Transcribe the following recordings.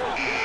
Oh,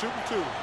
Shooting two.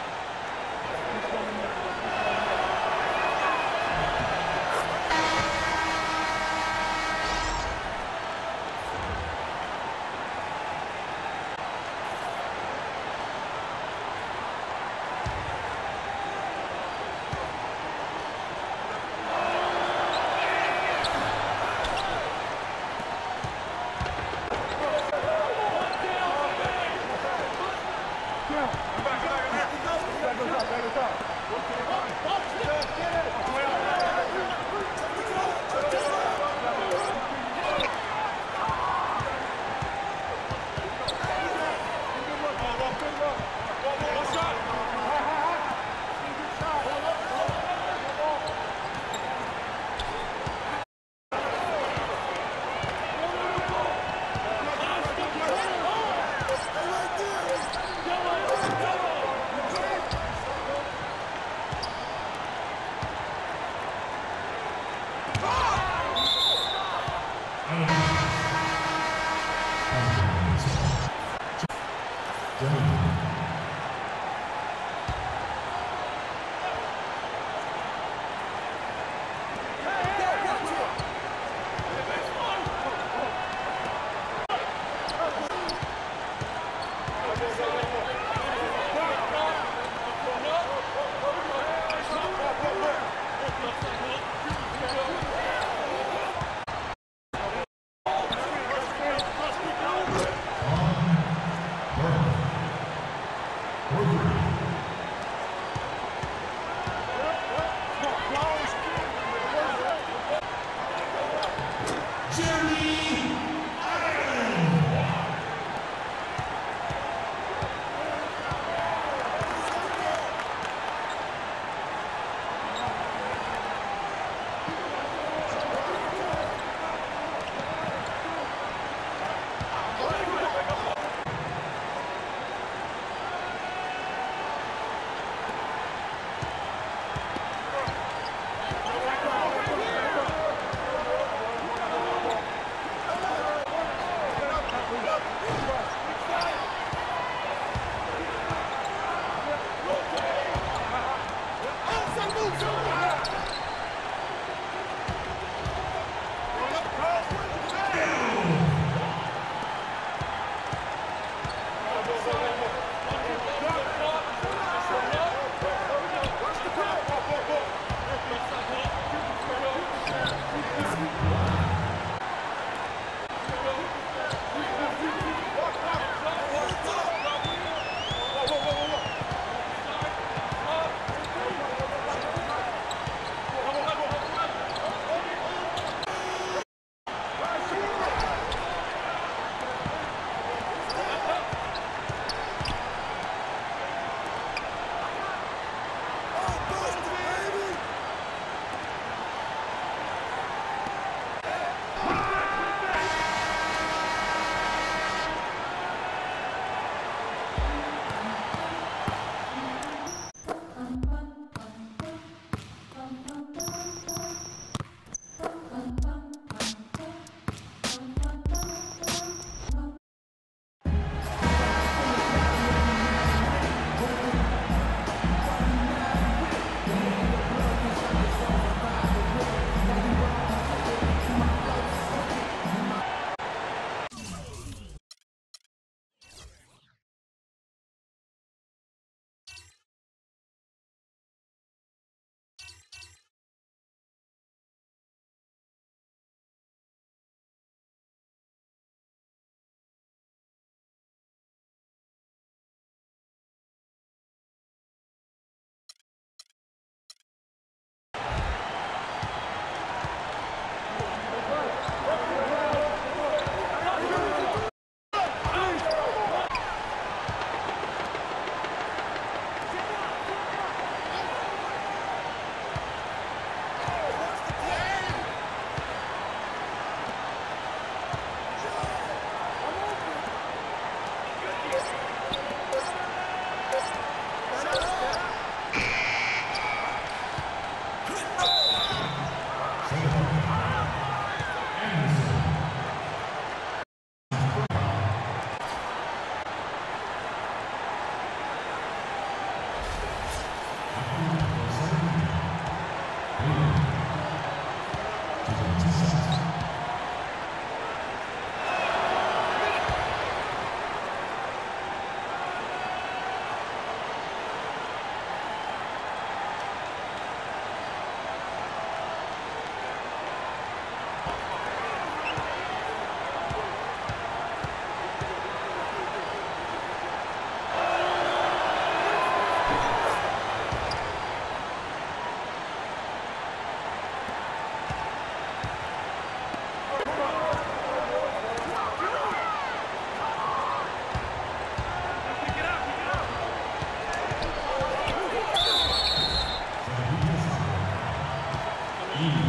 Mm-hmm.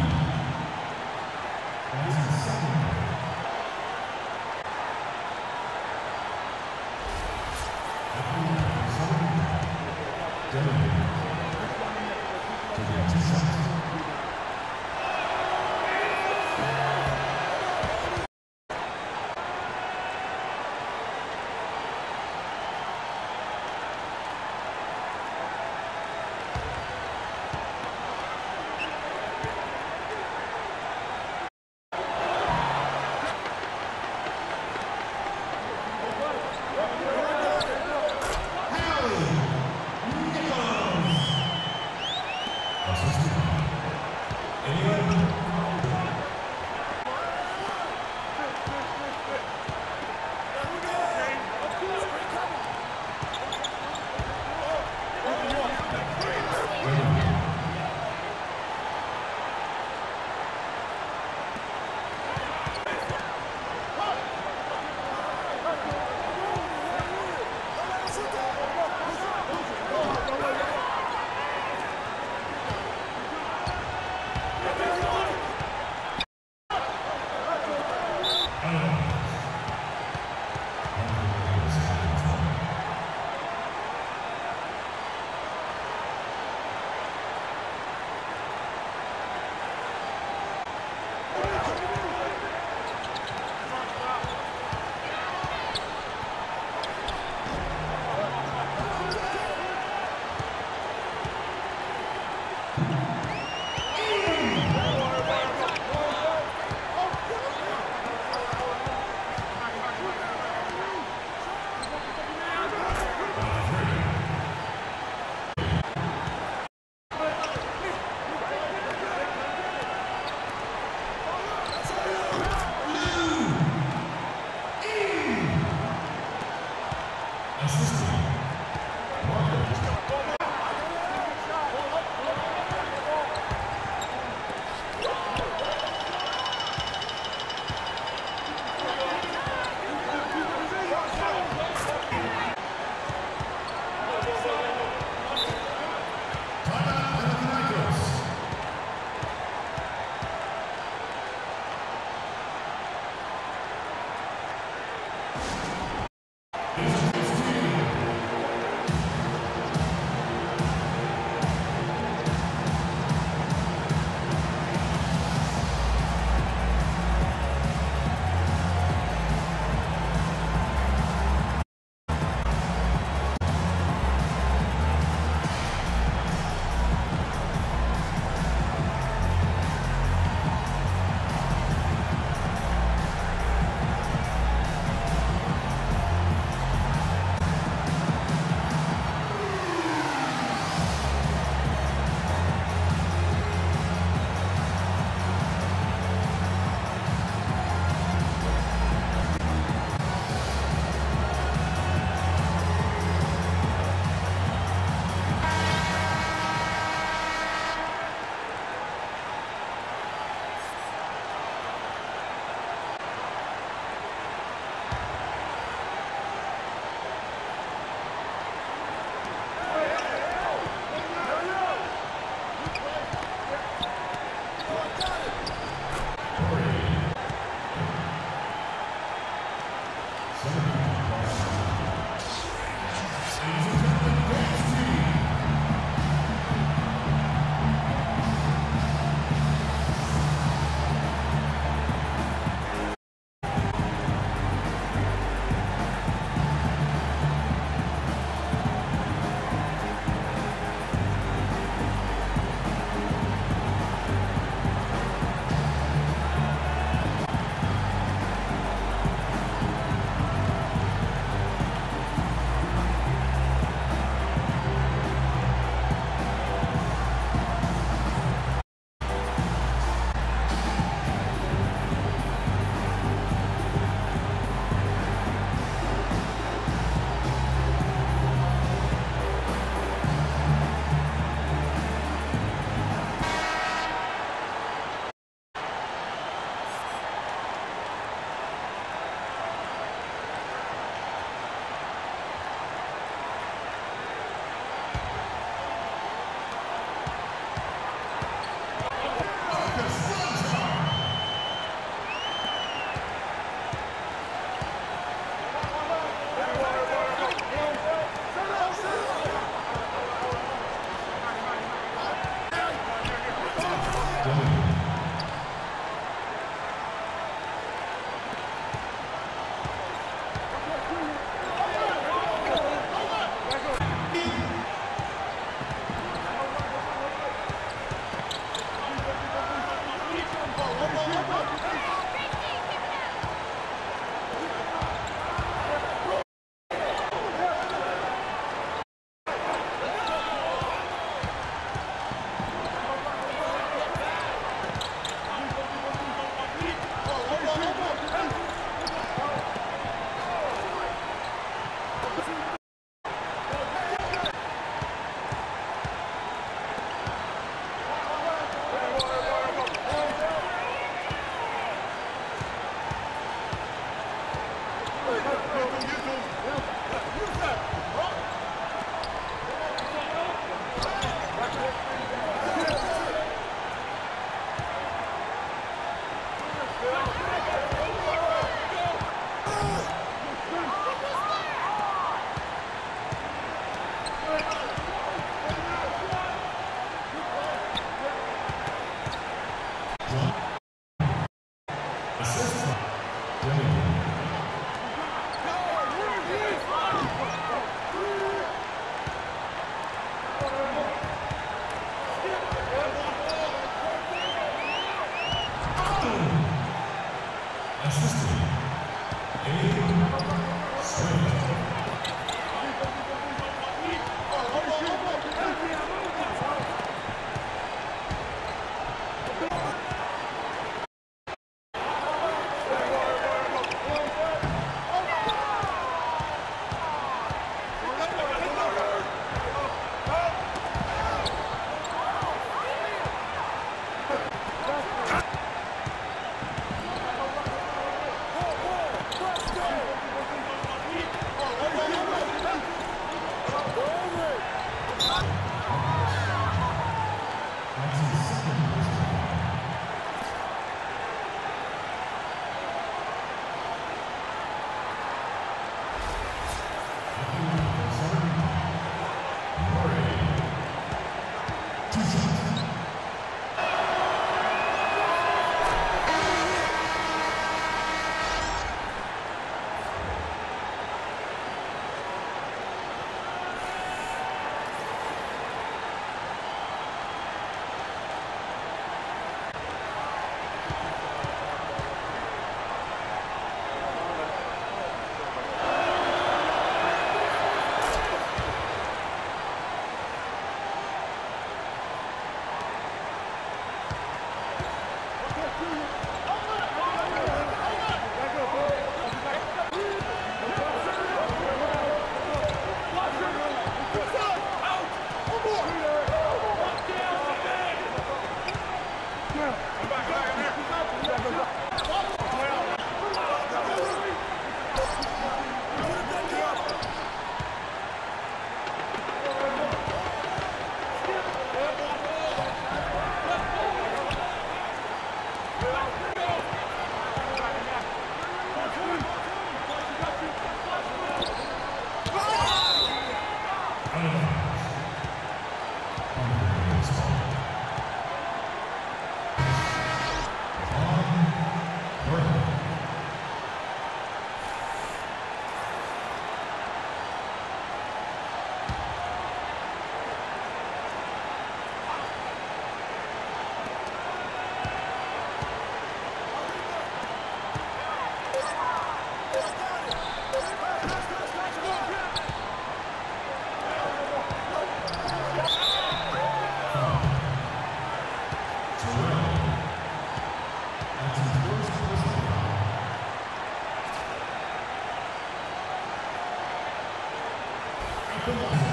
Hold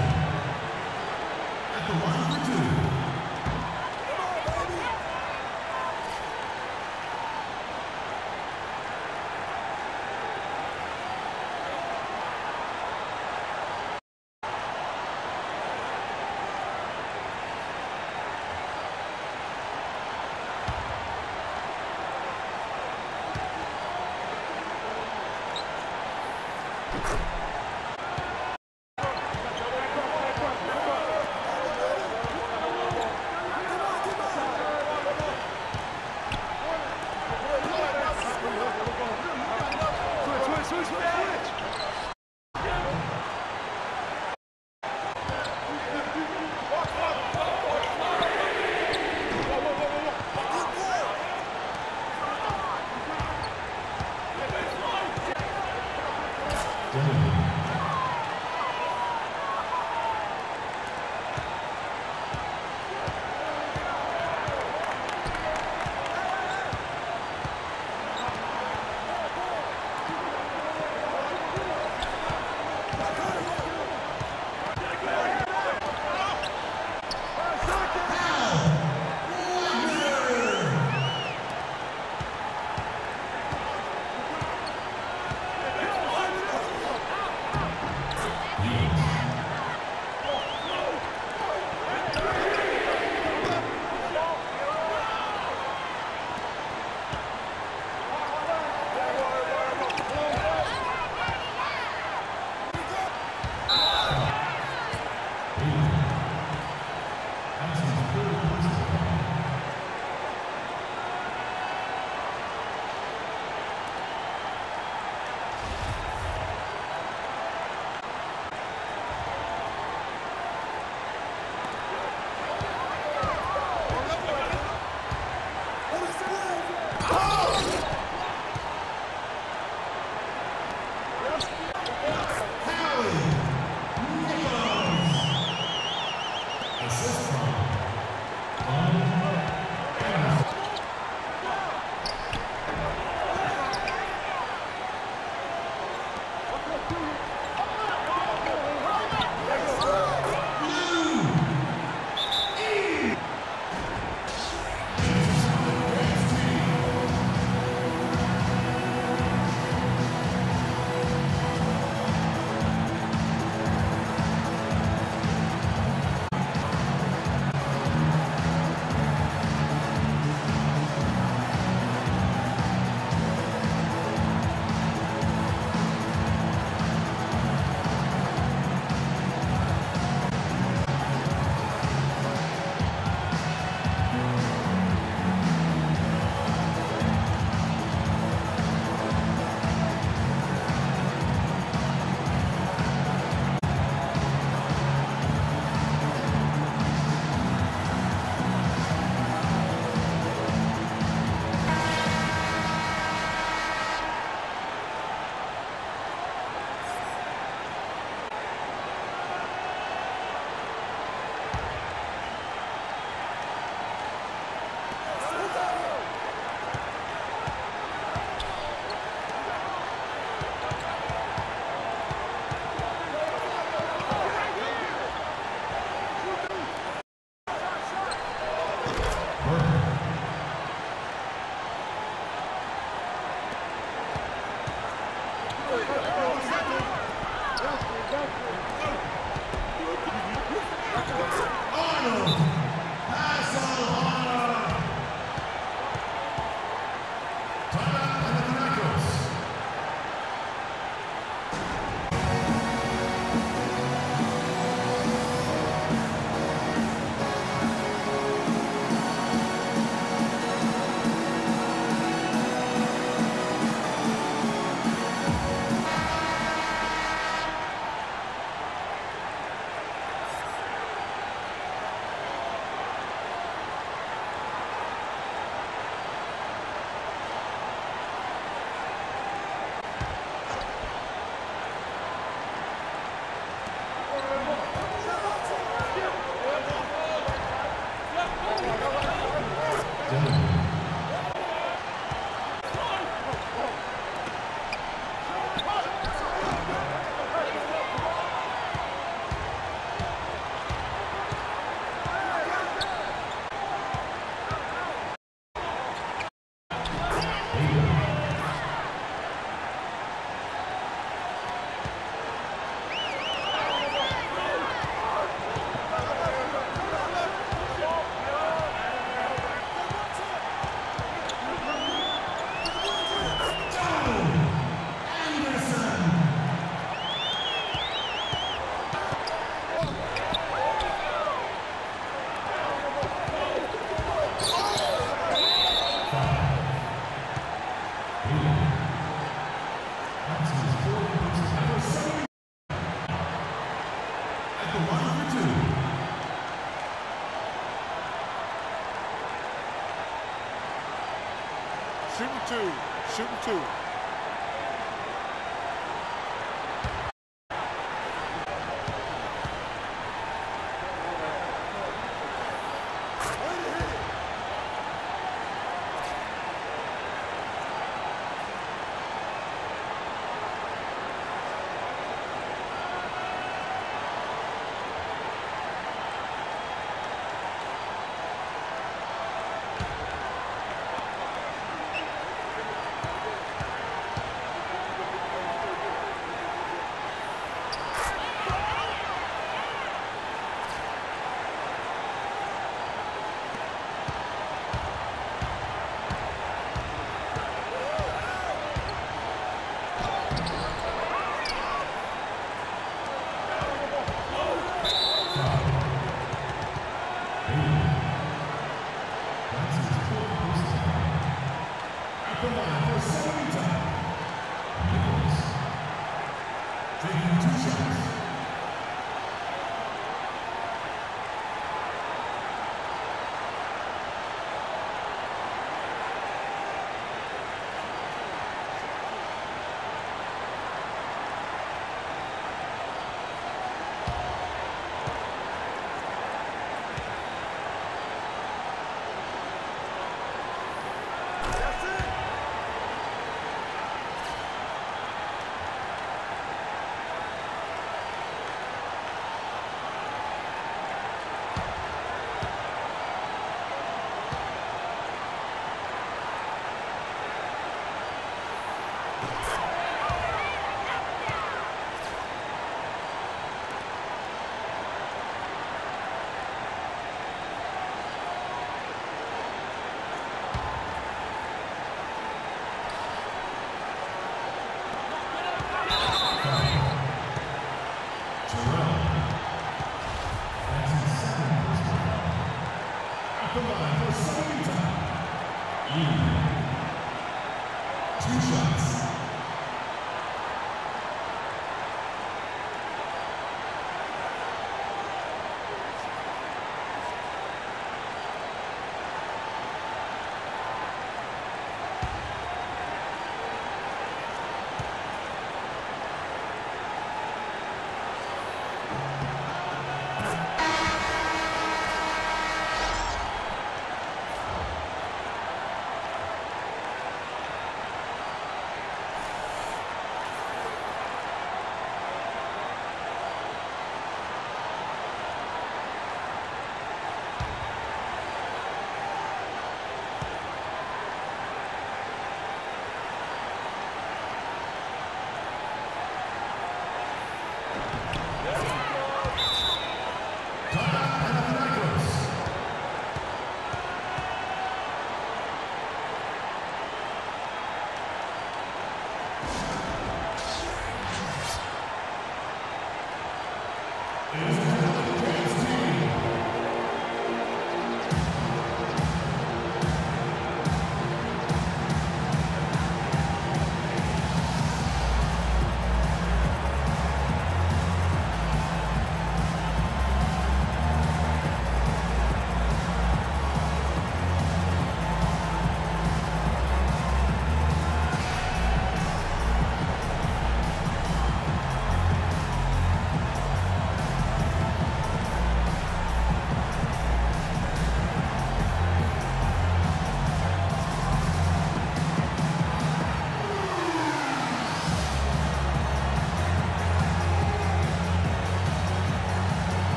Assist